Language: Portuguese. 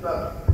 Tá.